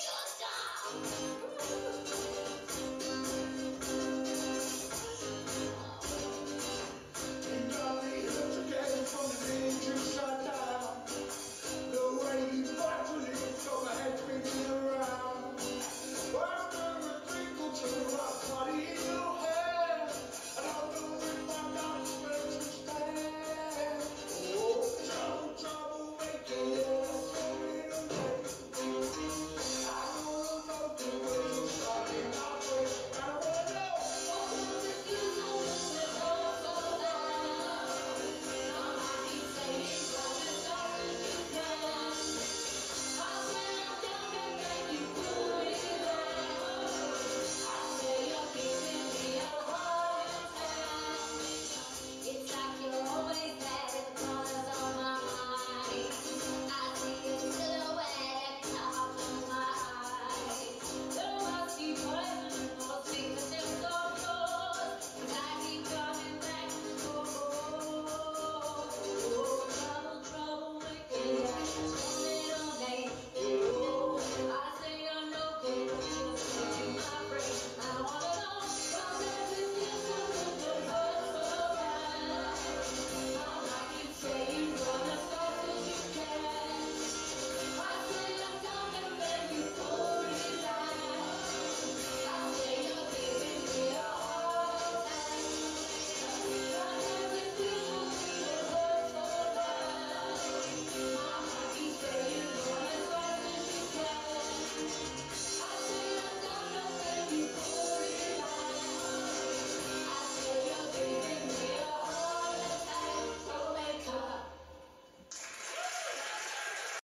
Just stop.